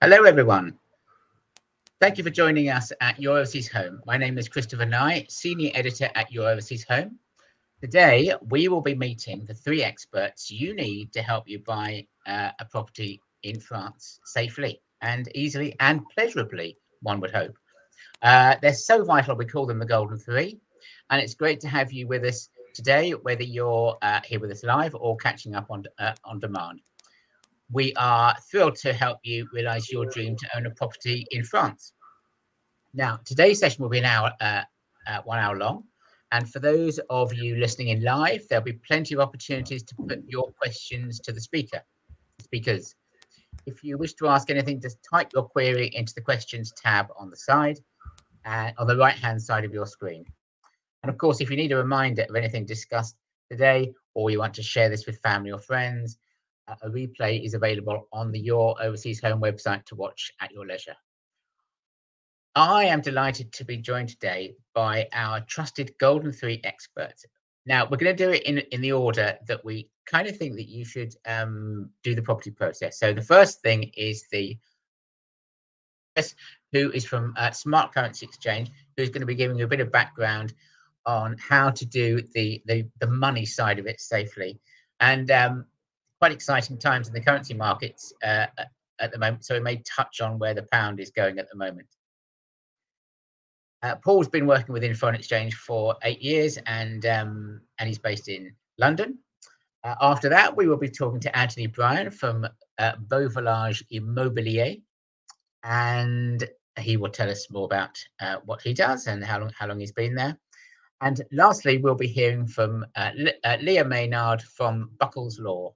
Hello, everyone. Thank you for joining us at Your Overseas Home. My name is Christopher Nye, Senior Editor at Your Overseas Home. Today, we will be meeting the three experts you need to help you buy uh, a property in France safely and easily and pleasurably, one would hope. Uh, they're so vital, we call them the Golden Three. And it's great to have you with us today, whether you're uh, here with us live or catching up on, uh, on demand. We are thrilled to help you realize your dream to own a property in France. Now, today's session will be an hour, uh, uh, one hour long. And for those of you listening in live, there'll be plenty of opportunities to put your questions to the speaker, speakers. If you wish to ask anything, just type your query into the questions tab on the side, uh, on the right hand side of your screen. And of course, if you need a reminder of anything discussed today, or you want to share this with family or friends, a replay is available on the Your Overseas Home website to watch at your leisure. I am delighted to be joined today by our trusted Golden Three experts. Now, we're going to do it in, in the order that we kind of think that you should um, do the property process. So the first thing is the who is from uh, Smart Currency Exchange, who's going to be giving you a bit of background on how to do the the, the money side of it safely, and um, quite exciting times in the currency markets uh, at the moment. So we may touch on where the pound is going at the moment. Uh, Paul's been working within foreign exchange for eight years, and um, and he's based in London. Uh, after that, we will be talking to Anthony Bryan from uh, Beaux Villages Immobilier, and he will tell us more about uh, what he does and how long how long he's been there. And lastly, we'll be hearing from uh, uh, Leah Maynard from Buckles Law,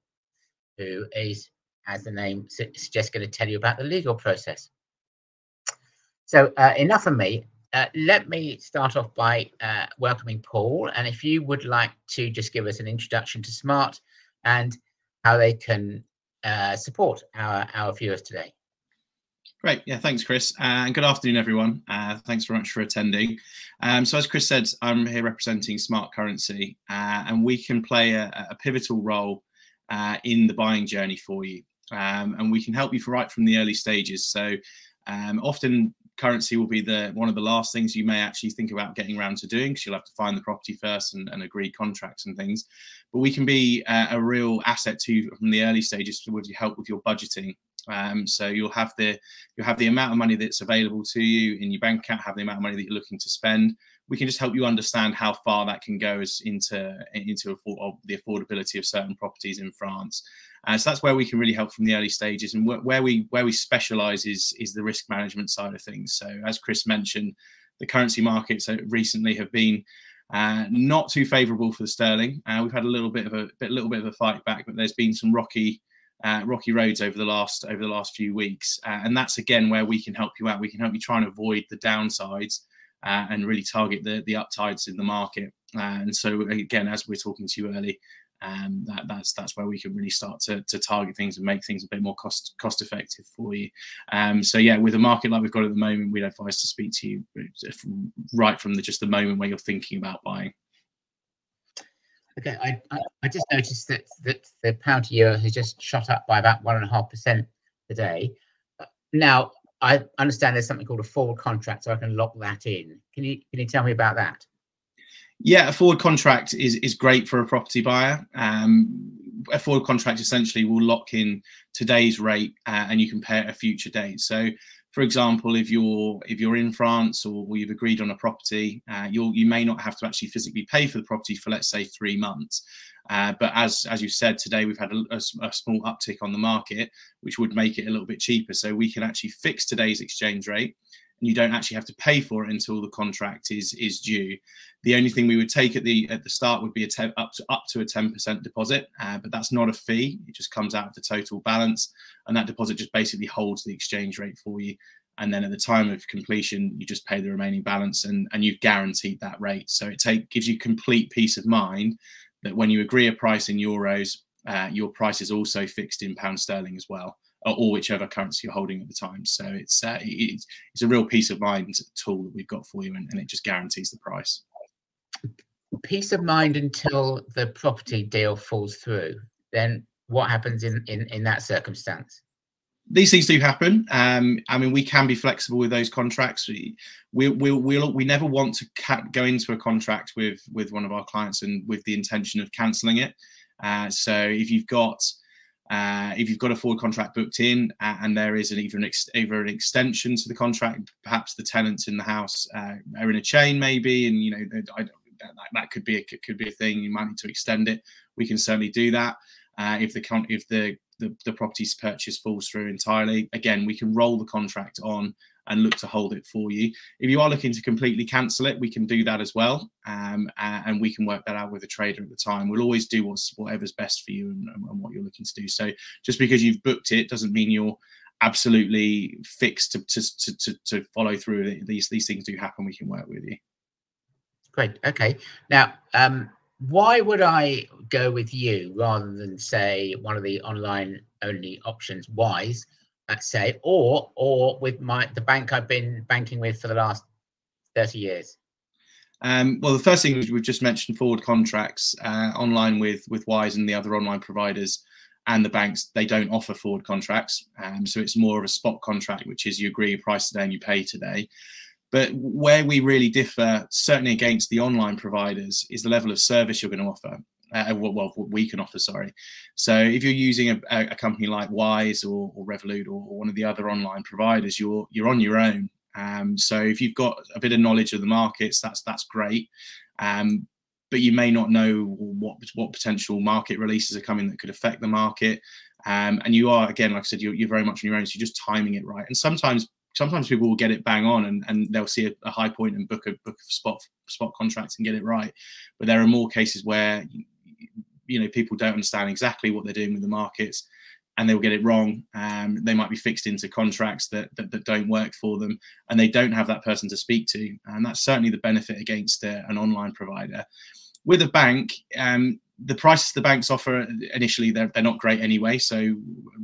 who is, as the name suggests, going to tell you about the legal process. So uh, enough of me. Uh, let me start off by uh, welcoming Paul. And if you would like to just give us an introduction to Smart and how they can uh, support our, our viewers today. Great. Yeah, thanks, Chris. Uh, and good afternoon, everyone. Uh, thanks very much for attending. Um, so, as Chris said, I'm here representing Smart Currency, uh, and we can play a, a pivotal role uh, in the buying journey for you. Um, and we can help you right from the early stages. So, um, often currency will be the one of the last things you may actually think about getting around to doing because you'll have to find the property first and, and agree contracts and things. But we can be uh, a real asset to you from the early stages with your help with your budgeting um, so you'll have the you'll have the amount of money that's available to you in your bank account, have the amount of money that you're looking to spend. We can just help you understand how far that can go as into into the affordability of certain properties in France. And so that's where we can really help from the early stages. And where we where we specialise is is the risk management side of things. So as Chris mentioned, the currency markets recently have been uh, not too favourable for the sterling. Uh, we've had a little bit of a, a little bit of a fight back, but there's been some rocky uh, rocky roads over the last over the last few weeks, uh, and that's again where we can help you out. We can help you try and avoid the downsides uh, and really target the the upsides in the market. Uh, and so again, as we're talking to you early, um, that, that's that's where we can really start to, to target things and make things a bit more cost cost effective for you. Um, so yeah, with a market like we've got at the moment, we'd advise to speak to you right from the, just the moment where you're thinking about buying. Okay, I, I, I just noticed that that the pound to euro has just shot up by about one and a half percent today. Uh, now I understand there's something called a forward contract, so I can lock that in. Can you can you tell me about that? Yeah, a forward contract is is great for a property buyer. Um, a forward contract essentially will lock in today's rate, uh, and you can pay at a future date. So for example, if you're if you're in France or, or you've agreed on a property, uh, you you may not have to actually physically pay for the property for let's say three months. Uh, but as as you said today, we've had a, a, a, small uptick on the market, which would make it a little bit cheaper. So we can actually fix today's exchange rate, and you don't actually have to pay for it until the contract is is due. The only thing we would take at the at the start would be a te- up to up to a ten percent deposit, uh, but that's not a fee. It just comes out of the total balance, and that deposit just basically holds the exchange rate for you. And then at the time of completion, you just pay the remaining balance, and and you've guaranteed that rate. So it take gives you complete peace of mind that when you agree a price in euros, uh, your price is also fixed in pound sterling as well or whichever currency you're holding at the time. So it's uh, it's, it's a real peace of mind tool that we've got for you, and, and, it just guarantees the price. Peace of mind until the property deal falls through. Then what happens in in, in that circumstance? these things do happen. Um, I mean, we can be flexible with those contracts. We we we we'll, we never want to go into a contract with with one of our clients and with the intention of cancelling it. Uh, so if you've got uh, if you've got a forward contract booked in uh, and there is an, either, an ex- either an extension to the contract, perhaps the tenants in the house uh, are in a chain, maybe, and you know that, that could be a, could be a thing. You might need to extend it. We can certainly do that. Uh, if the if the, the the property's purchase falls through entirely, again, we can roll the contract on and look to hold it for you. If you are looking to completely cancel it, we can do that as well, um, and we can work that out with a trader at the time. We'll always do what's whatever's best for you and, and what you're looking to do. So just because you've booked it doesn't mean you're absolutely fixed to to, to, to follow through. These these things do happen. We can work with you. Great. Okay. Now, um, why would I go with you rather than say one of the online only options, Wise? Say, or or with my the bank I've been banking with for the last 30 years? Um, well, the first thing we've just mentioned forward contracts uh, online with with Wise and the other online providers and the banks. They don't offer forward contracts, um, so it's more of a spot contract, which is you agree a price today and you pay today. But where we really differ, certainly against the online providers, is the level of service you're going to offer uh, well, well, we can offer, sorry. So if you're using a, a company like Wise or, or Revolut or, or, one of the other online providers, you're you're on your own. Um, so if you've got a bit of knowledge of the markets, that's that's great. Um, but you may not know what what potential market releases are coming that could affect the market. Um, and you are again, like I said, you're, you're very much on your own. So you're just timing it right. And sometimes sometimes people will get it bang on and, and they'll see a, a high point and book a book of spot spot contracts and get it right. But there are more cases where you know people don't understand exactly what they're doing with the markets and they'll get it wrong. Um, they might be fixed into contracts that, that, that don't work for them, and they don't have that person to speak to. And that's certainly the benefit against uh, an online provider. With a bank, um, the prices the banks offer initially they're, they're not great anyway, so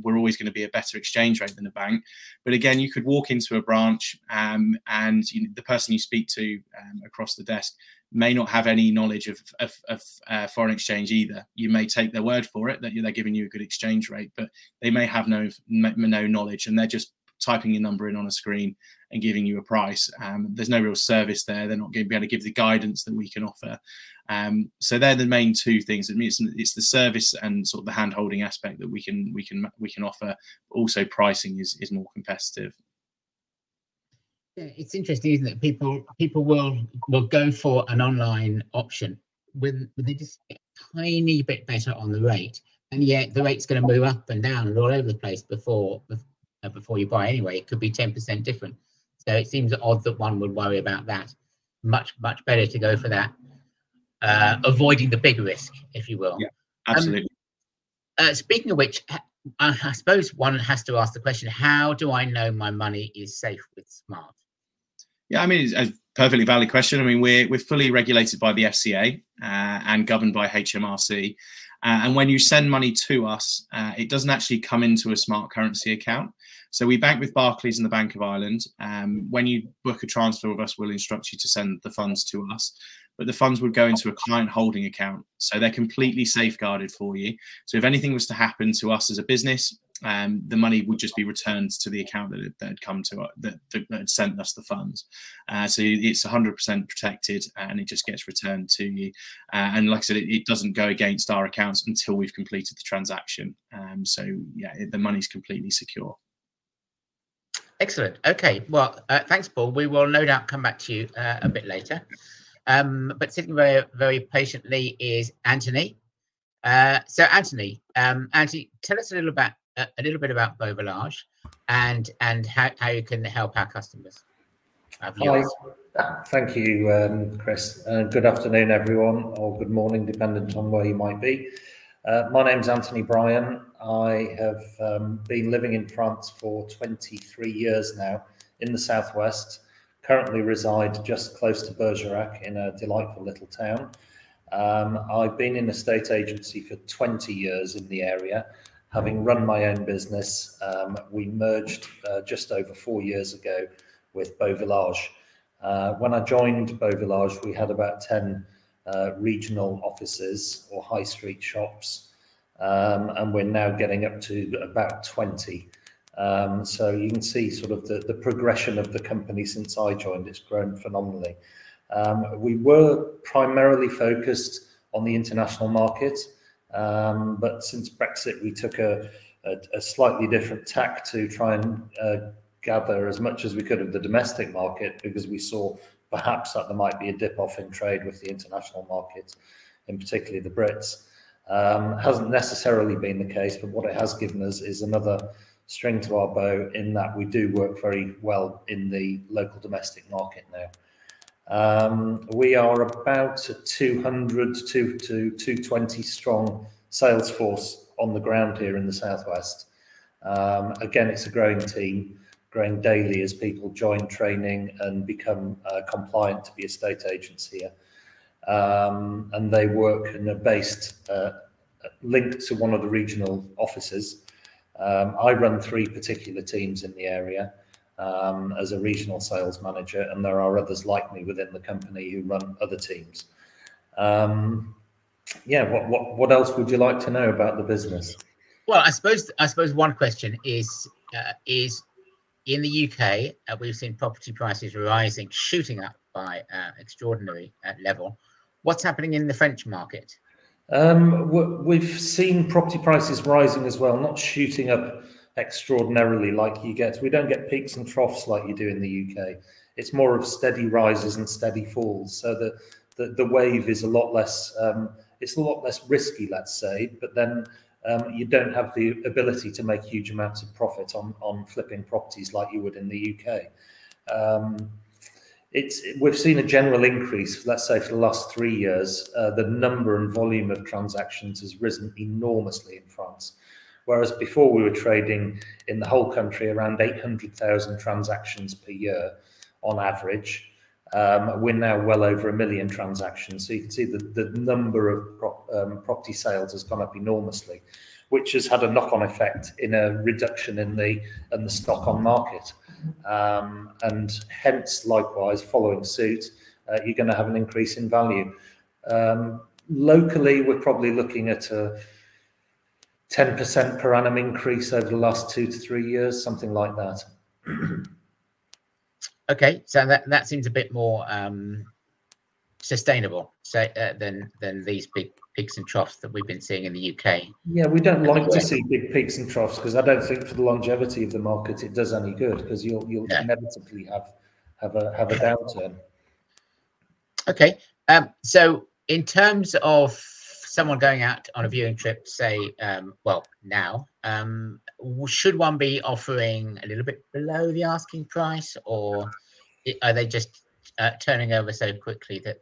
we're always going to be a better exchange rate than a bank. But again, you could walk into a branch um, and you know, the person you speak to um, across the desk may not have any knowledge of, of, of uh, foreign exchange either. You may take their word for it that they're giving you a good exchange rate, but they may have no no knowledge and they're just typing your number in on a screen and giving you a price. Um, there's no real service there. They're not going to be able to give the guidance that we can offer. Um, so they're the main two things. I mean, it's, it's the service and sort of the hand holding aspect that we can we can we can offer. Also, pricing is is more competitive. Yeah, it's interesting, isn't it? People people will will go for an online option when, when they just get a tiny bit better on the rate, and yet the rate's going to move up and down and all over the place before before you buy anyway. It could be ten percent different. So it seems odd that one would worry about that. Much much better to go for that, uh, avoiding the big risk, if you will. Yeah, absolutely. Um, uh, speaking of which, I, I suppose one has to ask the question: How do I know my money is safe with Smart? Yeah, I mean, it's a perfectly valid question. I mean, we're we're fully regulated by the FCA uh, and governed by HMRC. Uh, and when you send money to us, uh, it doesn't actually come into a smart currency account. So we bank with Barclays and the Bank of Ireland. Um, when you book a transfer with us, we'll instruct you to send the funds to us. But the funds would go into a client holding account. So they're completely safeguarded for you. So if anything was to happen to us as a business, um, the money would just be returned to the account that, that had come to us, that, that, had sent us the funds. Uh, so it's 100% protected and it just gets returned to you. Uh, and like I said, it, it, doesn't go against our accounts until we've completed the transaction. Um, so yeah, it, the money's completely secure. Excellent. Okay. Well, uh, thanks, Paul. We will no doubt come back to you uh, a bit later. Um, but sitting very, very patiently is Anthony. Uh, so, Anthony, um, Anthony, tell us a little about a, little bit about Beaux Villages and and how, how you can help our customers. Hi. Thank you, um, Chris. Uh, good afternoon, everyone, or good morning, dependent on where you might be. Uh, my name's Anthony Bryan. I have um, been living in France for 23 years now in the southwest. Currently reside just close to Bergerac in a delightful little town. Um, I've been in a state agency for 20 years in the area having run my own business, um, we merged uh, just over four years ago with Beaux Villages. Uh, when I joined Beaux Villages, we had about 10 uh, regional offices or high street shops, um, and we're now getting up to about 20. Um, so you can see sort of the, the progression of the company since I joined. It's grown phenomenally. Um, we were primarily focused on the international market, um, but since Brexit, we took a, a, a, slightly different tack to try and uh, gather as much as we could of the domestic market because we saw perhaps that there might be a dip off in trade with the international market, in particularly the Brits. Um, hasn't necessarily been the case, but what it has given us is another string to our bow in that we do work very well in the local domestic market now. Um, we are about 200 to, to 220 strong sales force on the ground here in the southwest. Um, again, it's a growing team, growing daily as people join training and become uh, compliant to be estate agents here. Um, and they work and are based uh, linked to one of the regional offices um, I run three particular teams in the area um, as a regional sales manager, and there are others like me within the company who run other teams. Um, yeah, what, what what else would you like to know about the business? Well, I suppose I suppose one question is uh, is in the UK uh, we've seen property prices rising, shooting up by uh, extraordinary uh, level. What's happening in the French market? Um, we've seen property prices rising as well, not shooting up extraordinarily like you get. We don't get peaks and troughs like you do in the UK. It's more of steady rises and steady falls. So the the, the wave is a lot less. Um, it's a lot less risky, let's say. But then um, you don't have the ability to make huge amounts of profit on on flipping properties like you would in the UK. Um, it's we've seen a general increase. Let's say for the last three years, uh, the number and volume of transactions has risen enormously in France. Whereas before we were trading in the whole country around 800,000 transactions per year on average. Um, we're now well over a million transactions. So you can see that the number of pro um, property sales has gone up enormously, which has had a knock-on effect in a reduction in the in the stock on market. Um, and hence, likewise, following suit, uh, you're going to have an increase in value. Um, locally, we're probably looking at a 10% per annum increase over the last two to three years, something like that. okay, so that, that seems a bit more um, sustainable so, uh, than than these big peaks and troughs that we've been seeing in the UK. Yeah, we don't like to see big peaks and troughs because I don't think for the longevity of the market it does any good because you'll you'll inevitably have have a have a downturn. Okay, um, so in terms of someone going out on a viewing trip, say, um, well, now, um, should one be offering a little bit below the asking price, or are they just uh, turning over so quickly that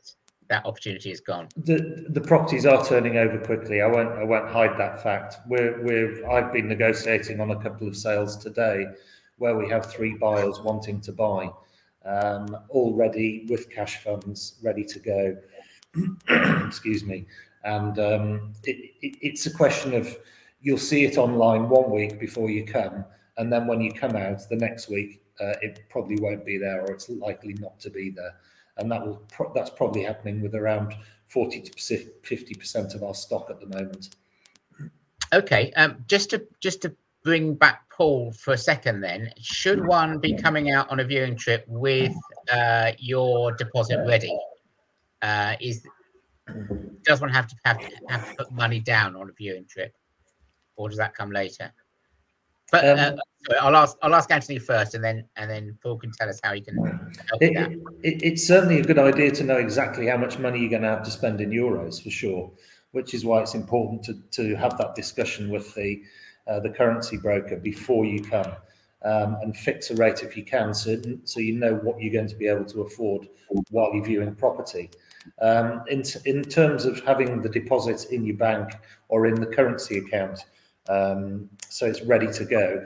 that opportunity is gone? The the properties are turning over quickly. I won't I won't hide that fact. We're we're I've been negotiating on a couple of sales today where we have three buyers wanting to buy, um, already with cash funds ready to go. Excuse me. And um, it, it, it's a question of you'll see it online one week before you come, and then when you come out the next week, uh, it probably won't be there, or it's likely not to be there and that will pro that's probably happening with around 40 to 50 percent of our stock at the moment. Okay, um, just to just to bring back Paul for a second, then should one be coming out on a viewing trip with uh, your deposit ready? Uh, is does one have to have, have to put money down on a viewing trip, or does that come later? But um, uh, I'll ask I'll ask Anthony first, and then and then Paul can tell us how he can help it, it, it's certainly a good idea to know exactly how much money you're going to have to spend in euros for sure, which is why it's important to to have that discussion with the uh, the currency broker before you come. Um, and fix a rate if you can, so, so you know what you're going to be able to afford while you're viewing property. Um, in, in terms of having the deposits in your bank or in the currency account, um, so it's ready to go.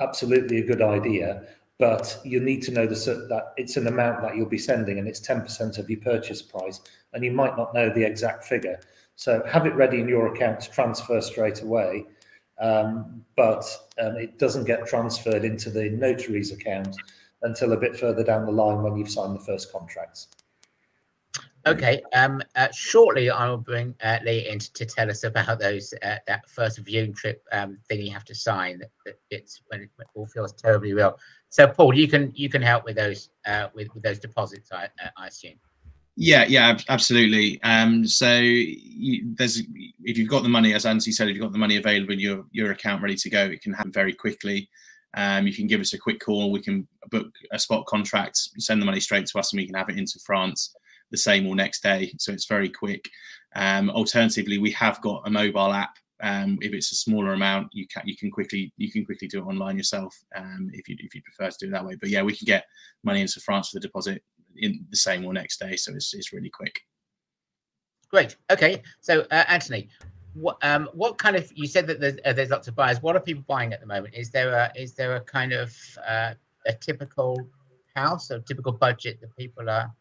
Absolutely a good idea, but you need to know the, that it's an amount that you'll be sending and it's 10% of your purchase price, and you might not know the exact figure. So have it ready in your account to transfer straight away, um, but um, it doesn't get transferred into the notary's account until a bit further down the line when you've signed the first contracts. Okay. Um, uh, shortly, I will bring uh, Lee in to tell us about those uh, that first viewing trip um, thing you have to sign. That, that it's when it all feels terribly real. So, Paul, you can you can help with those uh, with, with those deposits, I, uh, I assume. Yeah, yeah, absolutely. Um, so you, there's if you've got the money, as Anthony said, if you've got the money available in your your account ready to go, it can happen very quickly. Um, you can give us a quick call. We can book a spot contract, send the money straight to us, and we can have it into France the same or next day. So it's very quick. Um, alternatively, we have got a mobile app. Um, if it's a smaller amount, you can you can quickly you can quickly do it online yourself um, if you if you prefer to do it that way. But yeah, we can get money into France for the deposit in the same or next day, so it's it's really quick. Great. Okay. So uh, Anthony, what um what kind of you said that there's, uh, there's lots of buyers. What are people buying at the moment? Is there a is there a kind of uh, a typical house or typical budget that people are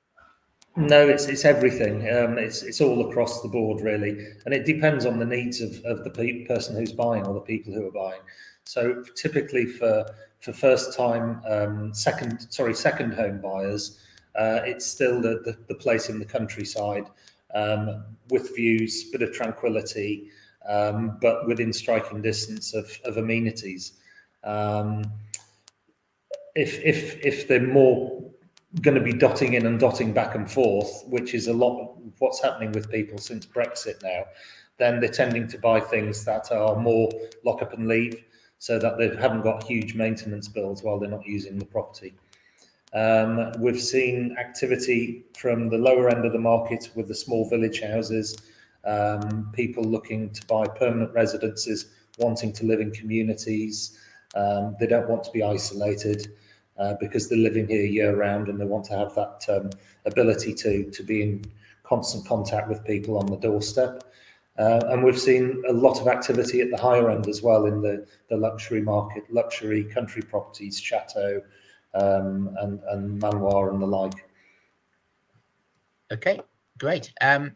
no, it's it's everything. Um, it's it's all across the board really, and it depends on the needs of, of the pe person who's buying or the people who are buying. So typically for for first time um, second sorry second home buyers, uh, it's still the, the, the place in the countryside um, with views, bit of tranquility, um, but within striking distance of, of amenities. Um, if if if they're more going to be dotting in and dotting back and forth, which is a lot of what's happening with people since Brexit now, then they're tending to buy things that are more lock up and leave so that they haven't got huge maintenance bills while they're not using the property. Um, we've seen activity from the lower end of the market with the small village houses, um, people looking to buy permanent residences, wanting to live in communities. Um, they don't want to be isolated uh, because they're living here year round and they want to have that um, ability to, to be in constant contact with people on the doorstep. Uh, and we've seen a lot of activity at the higher end as well in the, the luxury market, luxury country properties, chateau, um, and, and manoir and the like. Okay, great. Um,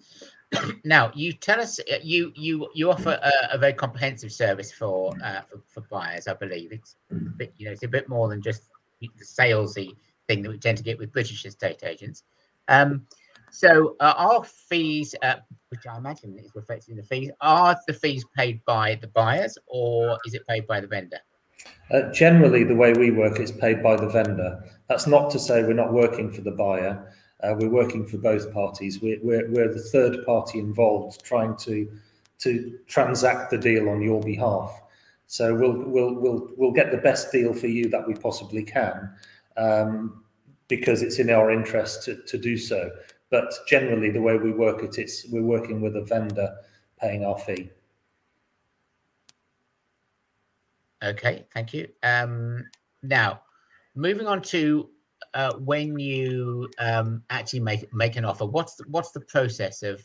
now you tell us uh, you you you offer a, a very comprehensive service for, uh, for, for buyers. I believe it's bit, you know it's a bit more than just the salesy thing that we tend to get with British estate agents. Um, so uh, our fees, uh, which I imagine is reflected in the fees, are the fees paid by the buyers or is it paid by the vendor? Uh, generally, the way we work is paid by the vendor. That's not to say we're not working for the buyer. Uh, we're working for both parties. We're, we're, we're the third party involved trying to, to transact the deal on your behalf. So we'll we'll we'll we'll get the best deal for you that we possibly can, um, because it's in our interest to, to do so. But generally, the way we work it, it's we're working with a vendor paying our fee. Okay, thank you. Um, now, moving on to uh, when you um, actually make make an offer, what's the, what's the process of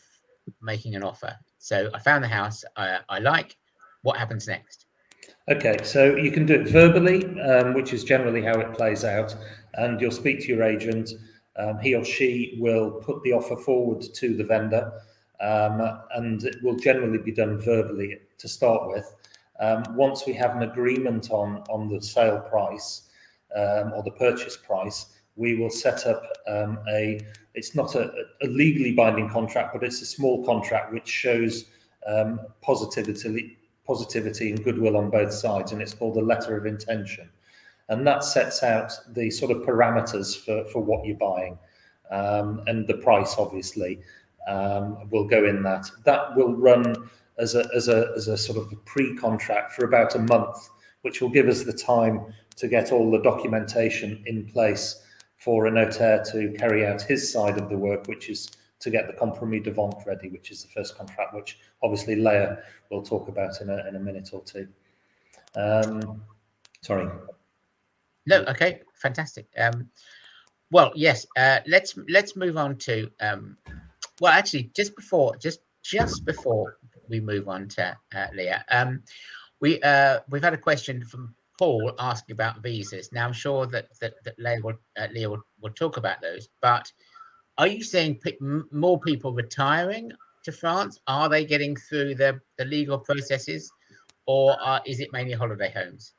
making an offer? So I found the house I, I like. What happens next? Okay, so you can do it verbally, um, which is generally how it plays out, and you'll speak to your agent. Um, he or she will put the offer forward to the vendor, um, and it will generally be done verbally to start with. Um, once we have an agreement on on the sale price um, or the purchase price, we will set up um, a. It's not a, a, legally binding contract, but it's a small contract which shows positivity positivity and goodwill on both sides, and it's called a letter of intention. And that sets out the sort of parameters for, for what you're buying. Um, and the price, obviously, um, will go in that. That will run as a, as a, as a sort of pre-contract for about a month, which will give us the time to get all the documentation in place for a notaire to carry out his side of the work, which is to get the compromis de vente ready, which is the first contract, which obviously Leah will talk about in a, in a minute or two. Um, sorry. No, okay, fantastic. Um, well, yes, uh, let's let's move on to um, well, actually, just before just just before we move on to uh, Leah, um, we uh, we've had a question from Paul asking about visas. Now, I'm sure that that, that Leah will uh, Leah will, will talk about those, but are you seeing more people retiring to France? Are they getting through the, the legal processes, or is it mainly holiday homes?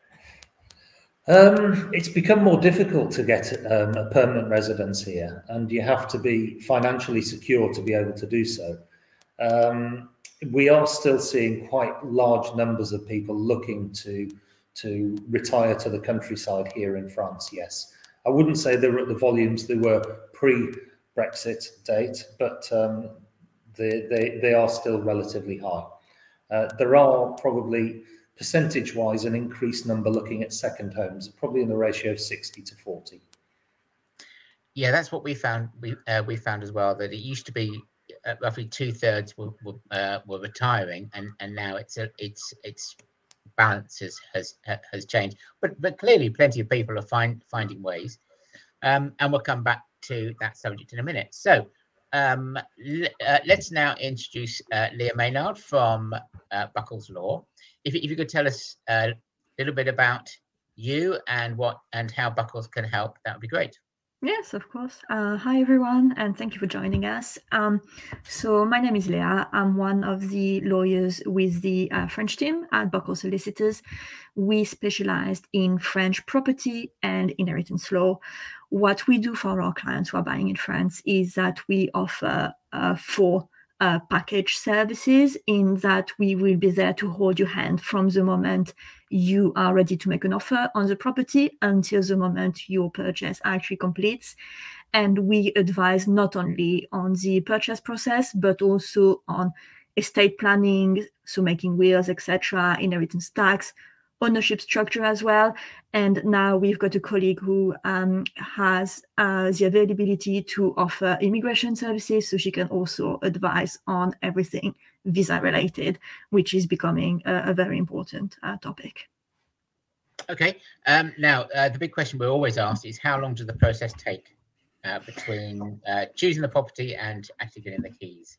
Um, it's become more difficult to get um, a permanent residence here, and you have to be financially secure to be able to do so. Um, we are still seeing quite large numbers of people looking to to retire to the countryside here in France. Yes, I wouldn't say they were at the volumes they were pre-Brexit date, but um, they, they they are still relatively high. Uh, there are probably percentage-wise an increased number looking at second homes, probably in the ratio of sixty to forty. Yeah, that's what we found. We uh, we found as well that it used to be uh, roughly two thirds were were, uh, were retiring, and and now it's a, it's it's balance has has has changed. But but clearly, plenty of people are find finding ways, um, and we'll come back to that subject in a minute. So. Um, uh, let's now introduce uh, Leah Maynard from uh, Buckles Law. If, if you could tell us a little bit about you and what and how Buckles can help, that would be great. Yes, of course. Uh, hi, everyone, and thank you for joining us. Um, so, my name is Leah. I'm one of the lawyers with the uh, French team at Buckles Solicitors. We specialized in French property and inheritance law. What we do for our clients who are buying in France is that we offer uh, four uh, package services in that we will be there to hold your hand from the moment you are ready to make an offer on the property until the moment your purchase actually completes. And we advise not only on the purchase process, but also on estate planning, so making wills, etc., inheritance tax, ownership structure as well. And now we've got a colleague who um, has uh, the availability to offer immigration services, so she can also advise on everything visa related, which is becoming a, a very important uh, topic. Okay. Um, now, uh, the big question we're always asked is how long does the process take uh, between uh, choosing the property and actually getting the keys?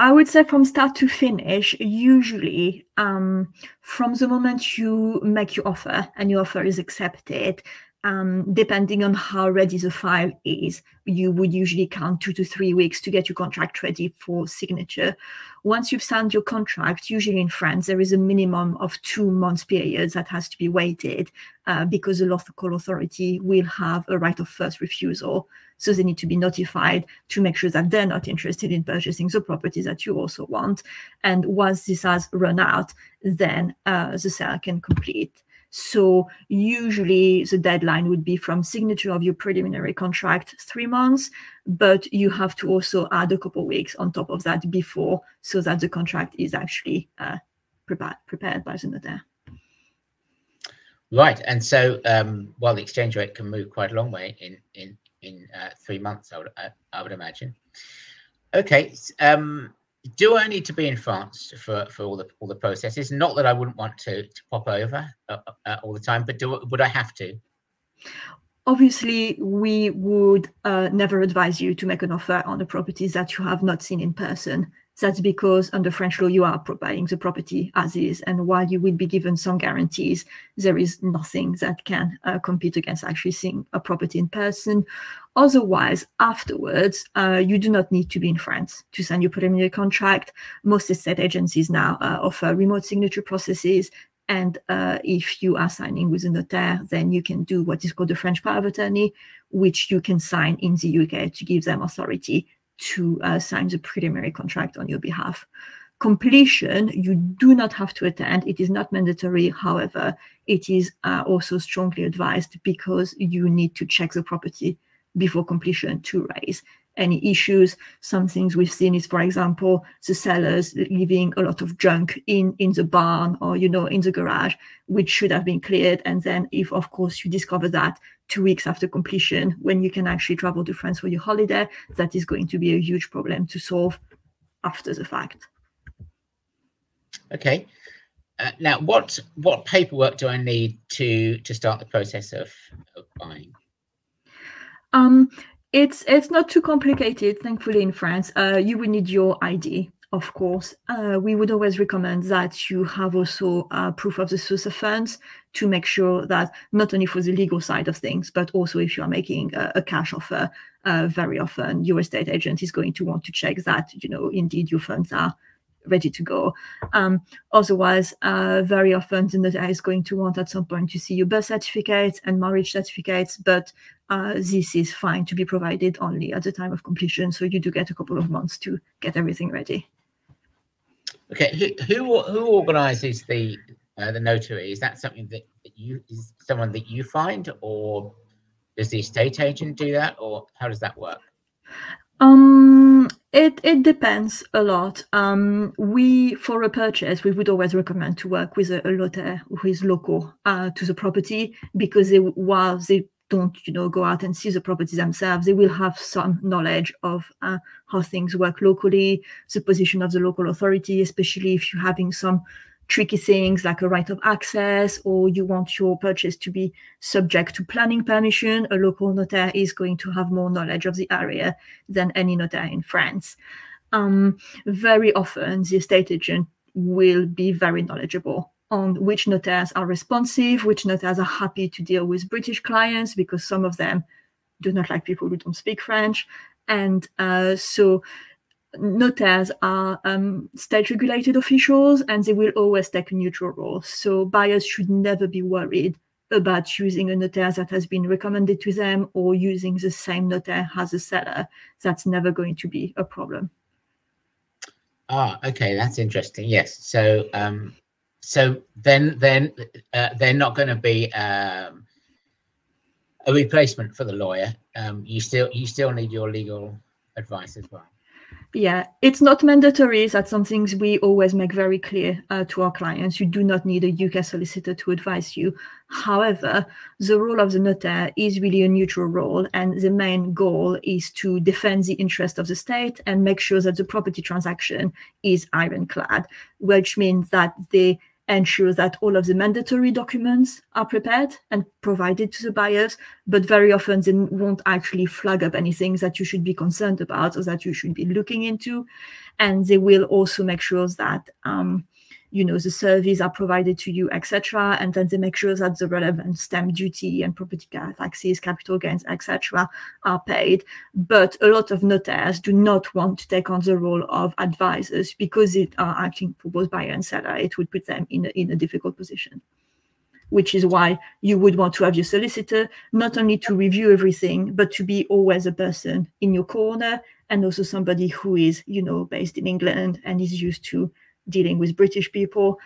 I would say from start to finish, usually um, from the moment you make your offer and your offer is accepted, um, depending on how ready the file is, you would usually count two to three weeks to get your contract ready for signature. Once you've signed your contract, usually in France, there is a minimum of two months period that has to be waited uh, because the local authority will have a right of first refusal. So they need to be notified to make sure that they're not interested in purchasing the property that you also want. And once this has run out, then uh, the sale can complete. So usually the deadline would be from signature of your preliminary contract three months, but you have to also add a couple weeks on top of that before so that the contract is actually uh, prepared, prepared by the notaire. Right, and so um, while the exchange rate can move quite a long way in in in uh, three months, I would I, I would imagine. Okay, um, do I need to be in France for, for all the all the processes? Not that I wouldn't want to, to pop over uh, uh, all the time, but do would I have to? Obviously, we would uh, never advise you to make an offer on the properties that you have not seen in person. That's because under French law, you are buying the property as is. And while you will be given some guarantees, there is nothing that can uh, compete against actually seeing a property in person. Otherwise, afterwards, uh, you do not need to be in France to sign your preliminary contract. Most estate agencies now uh, offer remote signature processes. And uh, if you are signing with a notaire, then you can do what is called the French power of attorney, which you can sign in the UK to give them authority to uh, sign the preliminary contract on your behalf. Completion, you do not have to attend. It is not mandatory. However, it is uh, also strongly advised because you need to check the property before completion to raise any issues. Some things we've seen is, for example, the sellers leaving a lot of junk in in the barn or you know in the garage, which should have been cleared. And then, if of course you discover that, two weeks after completion, when you can actually travel to France for your holiday, that is going to be a huge problem to solve after the fact. Okay. Uh, now, what what paperwork do I need to to start the process of, of buying? Um, it's it's not too complicated, thankfully. In France, uh, you will need your ID of course, uh, we would always recommend that you have also uh, proof of the source of funds to make sure that not only for the legal side of things, but also if you are making a, a cash offer, uh, very often your estate agent is going to want to check that, you know, indeed your funds are ready to go. Um, otherwise, uh, very often the notary is going to want at some point to see your birth certificates and marriage certificates, but uh, this is fine to be provided only at the time of completion. So you do get a couple of months to get everything ready. Okay, who who, who organises the uh, the notary? Is that something that, you is someone that you find, or does the estate agent do that, or how does that work? Um, it it depends a lot. Um, we for a purchase, we would always recommend to work with a, a who is local uh, to the property because they, while they don't you know go out and see the property themselves they will have some knowledge of uh, how things work locally the position of the local authority especially if you're having some tricky things like a right of access or you want your purchase to be subject to planning permission, a local notaire is going to have more knowledge of the area than any notaire in France. Um, very often, the estate agent will be very knowledgeable on which notaires are responsive, which notaires are happy to deal with British clients because some of them do not like people who don't speak French. And uh, so notaires are um, state regulated officials and they will always take a neutral role. So buyers should never be worried about using a notaire that has been recommended to them or using the same notaire as a seller. That's never going to be a problem. Ah, okay, that's interesting. Yes, so um, so then then uh, they're not going to be um, a replacement for the lawyer. Um, you still you still need your legal advice as well. Yeah, it's not mandatory. That's some things we always make very clear uh, to our clients. You do not need a UK solicitor to advise you. However, the role of the notaire is really a neutral role, and the main goal is to defend the interest of the state and make sure that the property transaction is ironclad, which means that they ensure that all of the mandatory documents are prepared and provided to the buyers, but very often they won't actually flag up anything that you should be concerned about or that you should be looking into. And they will also make sure that um, you know the services are provided to you etc and then they make sure that the relevant stamp duty and property taxes capital gains etc are paid. But a lot of notaires do not want to take on the role of advisors because they are acting for both buyer and seller. It would put them in a, in a difficult position which is why you would want to have your solicitor not only to review everything but to be always a person in your corner and also somebody who is you know based in england and is used to dealing with British people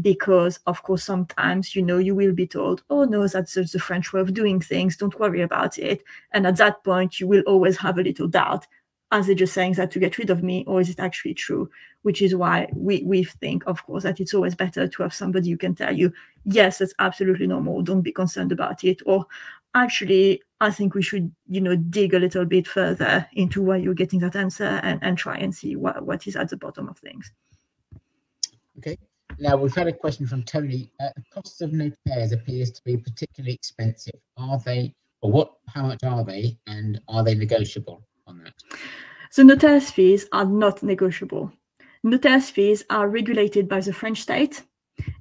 because, of course, sometimes, you know, you will be told, oh, no, that's just the French way of doing things. Don't worry about it. And at that point, you will always have a little doubt. Are they just saying that to get rid of me, or is it actually true? Which is why we, we think, of course, that it's always better to have somebody who can tell you, yes, that's absolutely normal. Don't be concerned about it. Or actually, I think we should, you know, dig a little bit further into why you're getting that answer and, and try and see what, what is at the bottom of things. Okay. Now we've had a question from Tony. Uh, the costs of notaires appears to be particularly expensive. Are they, or what? How much are they, and are they negotiable on that? So notaires fees are not negotiable. Notaires fees are regulated by the French state,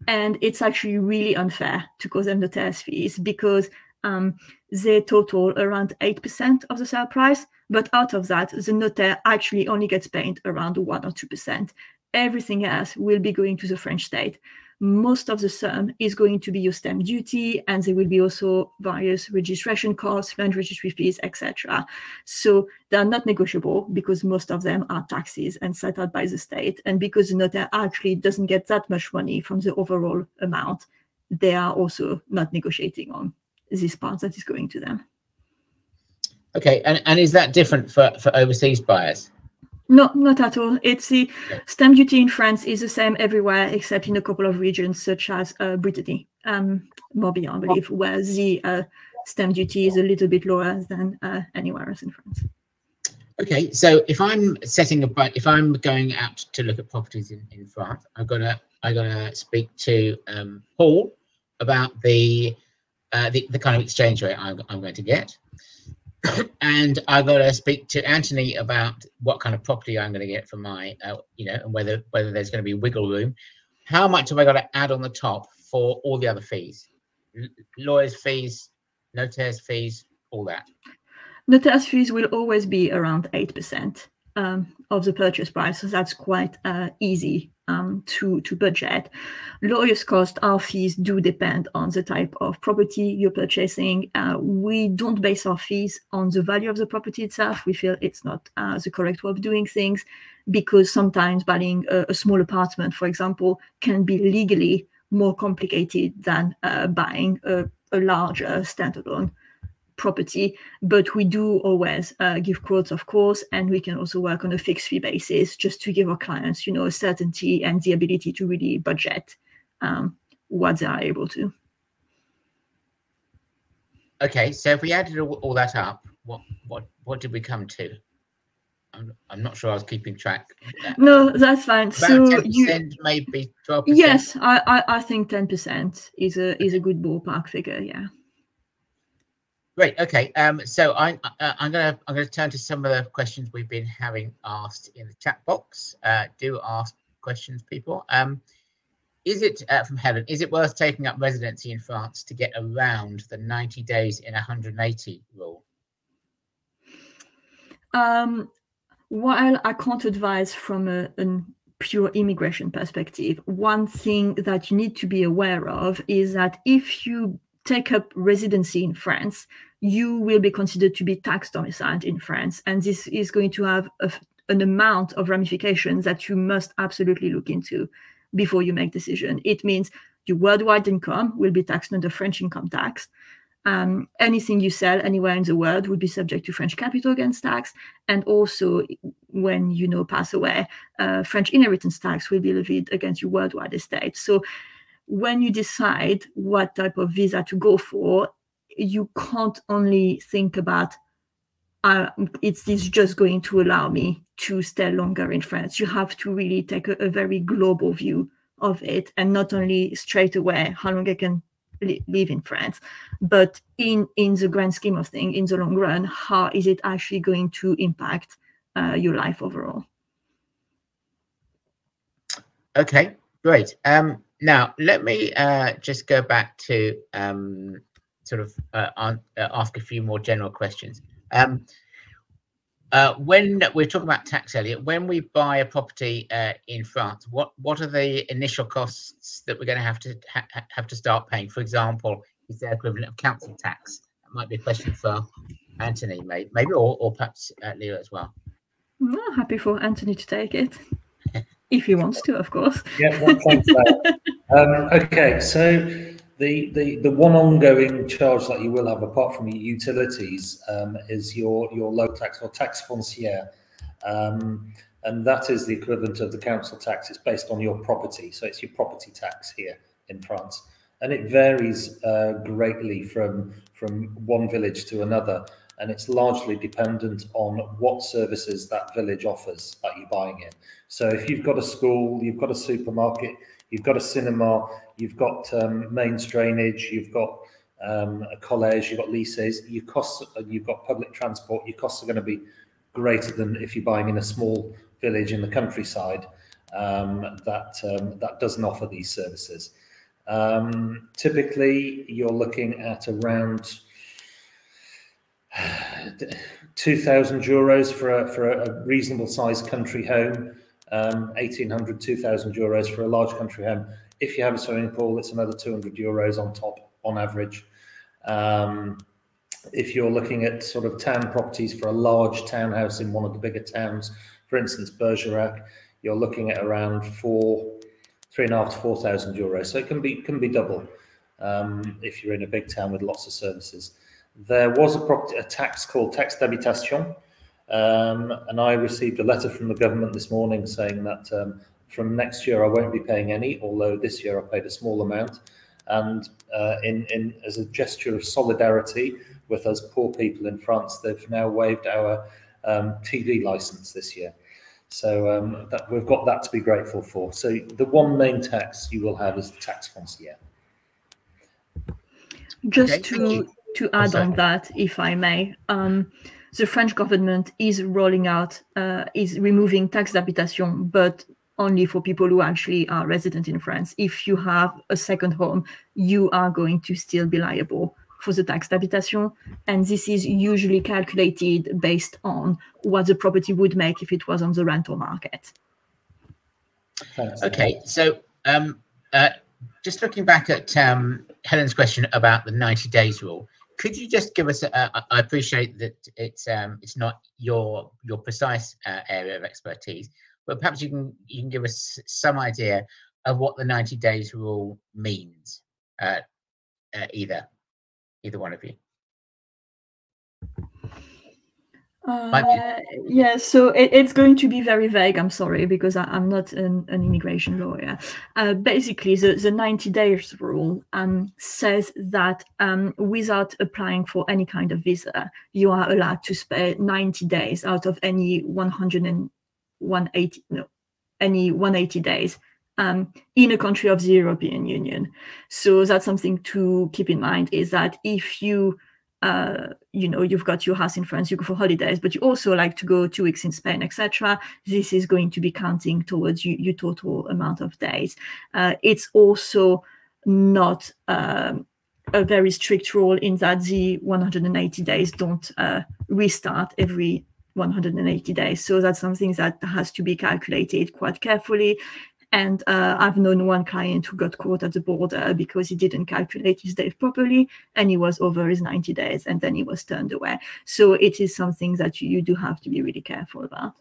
and it's actually really unfair to call them notaires fees because um, they total around 8% of the sale price, but out of that, the notaire actually only gets paid around 1 or 2% everything else will be going to the French state. Most of the sum is going to be your stamp duty, and there will be also various registration costs, land registry fees, etc. So they are not negotiable because most of them are taxes and set out by the state. And because the notaire actually doesn't get that much money from the overall amount, they are also not negotiating on this part that is going to them. Okay, and, and is that different for, for overseas buyers? No, not at all. It's the stamp duty in France is the same everywhere except in a couple of regions such as uh, Brittany, um, Morbihan, I believe, where the uh, stamp duty is a little bit lower than uh, anywhere else in France. Okay, so if I'm setting a if I'm going out to look at properties in, in France, I'm gonna I'm gonna speak to um, Paul about the, uh, the the kind of exchange rate I'm, I'm going to get and I've got to speak to Anthony about what kind of property I'm going to get for my, uh, you know, and whether whether there's going to be wiggle room. How much have I got to add on the top for all the other fees, L- lawyers' fees, notaires' fees, all that? Notaires' fees will always be around eight percent, um, of the purchase price. So that's quite uh, easy um, to, to budget. Lawyers' cost, our fees do depend on the type of property you're purchasing. Uh, we don't base our fees on the value of the property itself. We feel it's not uh, the correct way of doing things because sometimes buying a, a, small apartment, for example, can be legally more complicated than uh, buying a, a larger standalone property, but we do always uh, give quotes, of course, and we can also work on a fixed fee basis just to give our clients, you know, a certainty and the ability to really budget um, what they are able to. Okay, so if we added all, all that up, what what what did we come to? I'm, I'm not sure I was keeping track. No, that's fine. About so 10%, you, maybe twelve. yes, I, I I think ten percent is a is a good ballpark figure. Yeah. Great. Okay. Um, so I, uh, I'm gonna I'm gonna turn to some of the questions we've been having asked in the chat box. Uh, do ask questions, people. Um, is it uh, from Helen? Is it worth taking up residency in France to get around the 90 days in 180 rule? Um, while I can't advise from a, a pure immigration perspective, one thing that you need to be aware of is that if you take up residency in France, you will be considered to be tax domiciled in France. And this is going to have a, an amount of ramifications that you must absolutely look into before you make decision. It means your worldwide income will be taxed under French income tax. Um, anything you sell anywhere in the world would be subject to French capital gains tax, and also when you know pass away, uh, French inheritance tax will be levied against your worldwide estate. So when you decide what type of visa to go for, you can't only think about uh, it's just going to allow me to stay longer in France. You have to really take a, a, very global view of it, and not only straight away how long I can li live in France, but in in the grand scheme of things, in the long run, how is it actually going to impact uh, your life overall? Okay, great. Um, now, let me uh, just go back to um, sort of uh, uh, ask a few more general questions. Um, uh, when we're talking about tax, Elliot, when we buy a property uh, in France, what what are the initial costs that we're going to have to ha have to start paying? For example, is there equivalent of council tax? That might be a question for Anthony, maybe, maybe or, or perhaps Leah as well. Happy for Anthony to take it if he wants to, of course. Yeah, um, okay, so the, the the one ongoing charge that you will have, apart from your utilities, um, is your your low tax or tax foncière, um, and that is the equivalent of the council tax. It's based on your property, so it's your property tax here in France, and it varies uh, greatly from from one village to another and it's largely dependent on what services that village offers that you're buying in. So if you've got a school, you've got a supermarket, you've got a cinema, you've got um, mains drainage, you've got um, a college, you've got lycées, your costs, you've got public transport, your costs are going to be greater than if you're buying in a small village in the countryside um, that um, that doesn't offer these services. Um, typically, you're looking at around 2,000 euros for a, for a reasonable sized country home, um, 1,800, 2,000 euros for a large country home. If you have a swimming pool, it's another 200 euros on top on average. Um, if you're looking at sort of town properties for a large townhouse in one of the bigger towns, for instance, Bergerac, you're looking at around four, three and a half to four thousand euros. So it can be can be double um, if you're in a big town with lots of services there was a, property, a tax called tax d'habitation, um, and I received a letter from the government this morning saying that um, from next year I won't be paying any, although this year I paid a small amount. And uh, in, in as a gesture of solidarity with us poor people in France, they've now waived our um, TV license this year. So um, that, we've got that to be grateful for. So the one main tax you will have is the tax foncière. Just okay, to to add on that, if I may, um, the French government is rolling out, uh, is removing tax d'habitation, but only for people who actually are resident in France. If you have a second home, you are going to still be liable for the tax d'habitation. And this is usually calculated based on what the property would make if it was on the rental market. Okay, so um, uh, just looking back at um, Helen's question about the 90 days rule, could you just give us? I appreciate that it's um, it's not your your precise uh, area of expertise, but perhaps you can you can give us some idea of what the 90 days rule means. Uh, uh, either either one of you. Uh, yeah, so it, it's going to be very vague. I'm sorry because I, am not an, an, immigration lawyer. Uh, basically, the, the 90 days rule um, says that um, without applying for any kind of visa, you are allowed to spend 90 days out of any 100 and 180 no, any 180 days um, in a country of the European Union. So that's something to keep in mind. Is that if you uh, you know, you've got your house in France, you go for holidays, but you also like to go two weeks in Spain, etc. This is going to be counting towards you, your total amount of days. Uh, it's also not um, a very strict rule in that the 180 days don't uh, restart every 180 days. So that's something that has to be calculated quite carefully. And uh, I've known one client who got caught at the border because he didn't calculate his days properly and he was over his 90 days and then he was turned away. So it is something that you, you do have to be really careful about.